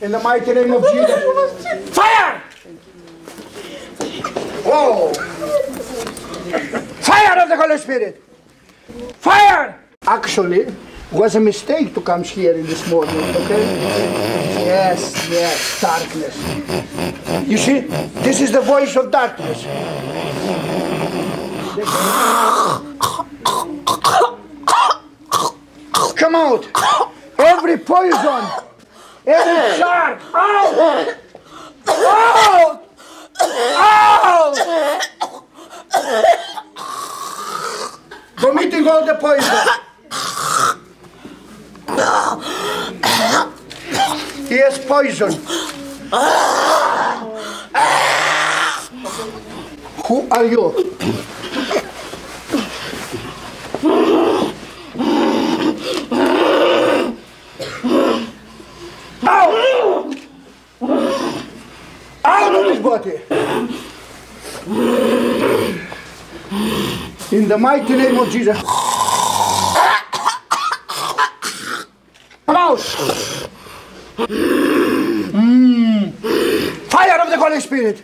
In the mighty name of Jesus. Fire! Whoa! Fire of the Holy Spirit! Fire! Actually, was a mistake to come here in this morning, okay? Yes, yes, darkness. You see, this is the voice of darkness. Come out! Every poison, every shark, out! Out! Out! Vomiting all the poison. He has poison. Who are you? In the mighty name of Jesus. Come out! Mm. Fire of the Holy Spirit!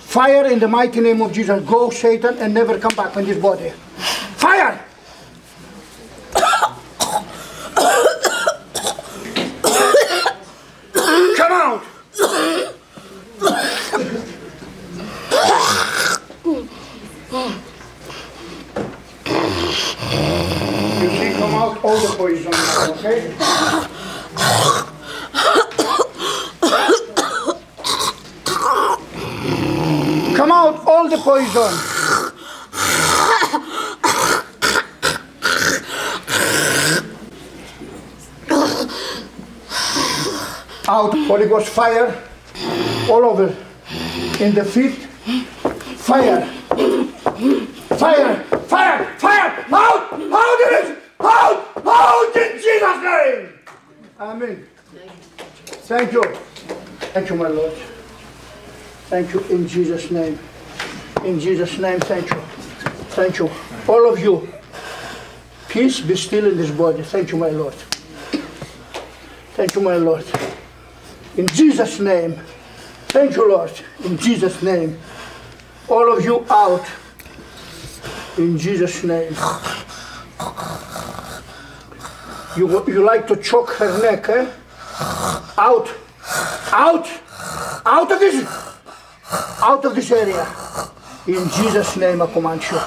Fire in the mighty name of Jesus. Go, Satan, and never come back in this body. Fire! Come out! You see, come out all the poison now, okay? Come out all the poison. Out, Holy Ghost fire all over. In the feet, fire. Fire! Fire! Fire! Out! Out it! Out! Out in Jesus' name! Amen. Thank you. Thank you, my Lord. Thank you in Jesus' name. In Jesus' name, thank you. Thank you. All of you. Peace be still in this body. Thank you, my Lord. Thank you, my Lord. In Jesus' name. Thank you, Lord. In Jesus' name. All of you out. In Jesus' name. You, you like to choke her neck, eh? Out. Out. Out of this. Out of this area. In Jesus' name I command you.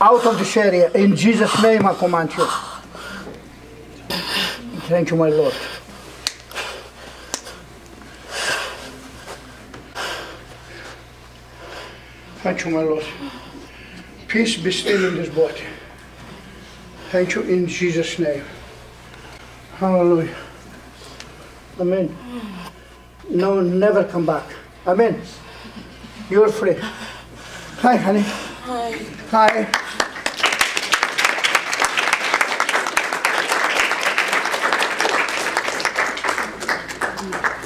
Out of this area. In Jesus' name I command you. Thank you, my Lord. Thank you, my Lord. Peace be still in this body. Thank you in Jesus' name. Hallelujah. Amen. No, never come back. Amen. You're free. Hi, honey. Hi. Hi.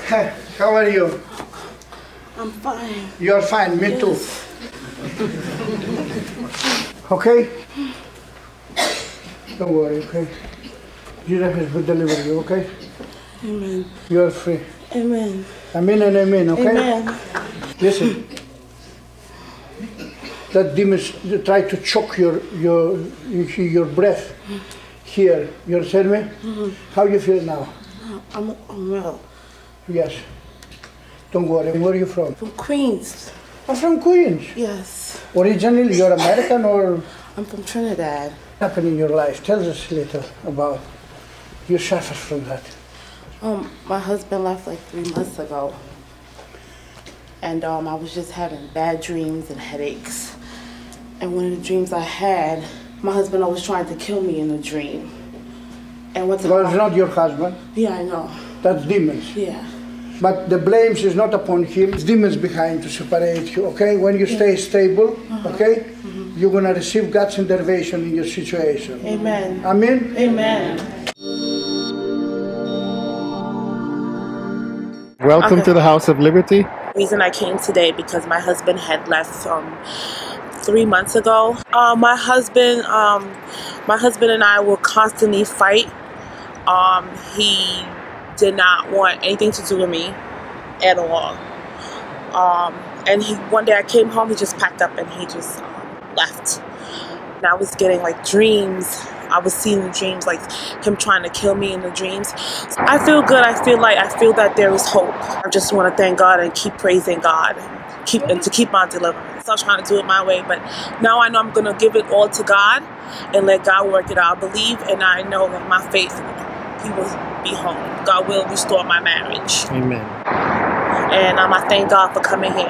Hi, how are you? I'm fine. You're fine, me too. Okay? Don't worry, okay? Jesus has will deliver you, okay? Amen. You are free. Amen. Amen and amen, okay? Amen. Listen. That demons try to choke your your your breath here. You understand me? Mm-hmm. How you feel now? I'm, I'm well. Yes. Don't worry. Where are you from? From Queens. I'm from Queens. Yes. Originally, you're American or I'm from Trinidad. what happened in your life? Tell us a little about. You suffered from that. Um, my husband left like three months ago. And um, I was just having bad dreams and headaches. And one of the dreams I had, my husband always trying to kill me in a dream. And what's Well, it's not your husband. Yeah, I know. That's demons. Yeah. But the blame is not upon him. It's demons behind to separate you. Okay. When you stay stable, okay, you're gonna receive God's intervention in your situation. Amen. Amen. Amen. Welcome Okay. to the House of Liberty. reason I came today because my husband had left um, three months ago. Uh, my husband, um, my husband and I will constantly fight. Um, he did not want anything to do with me at all. Um, and he one day I came home, he just packed up and he just um, left. And I was getting like dreams. I was seeing dreams, like him trying to kill me in the dreams. I feel good. I feel like I feel that there is hope. I just want to thank God and keep praising God, and keep and to keep my deliverance. I was trying to do it my way, but now I know I'm gonna give it all to God and let God work it out. I believe and I know that my faith, He will be home. God will restore my marriage. Amen. And um, I thank God for coming here.